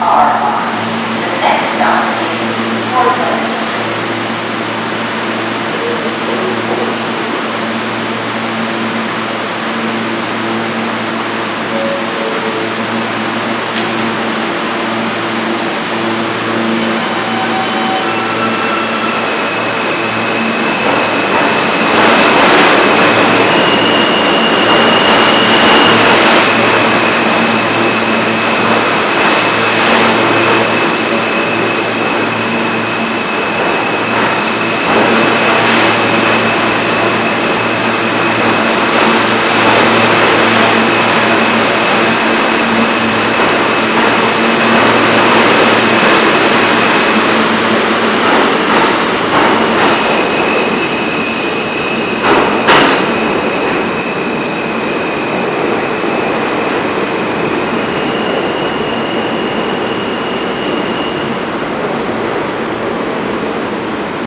are.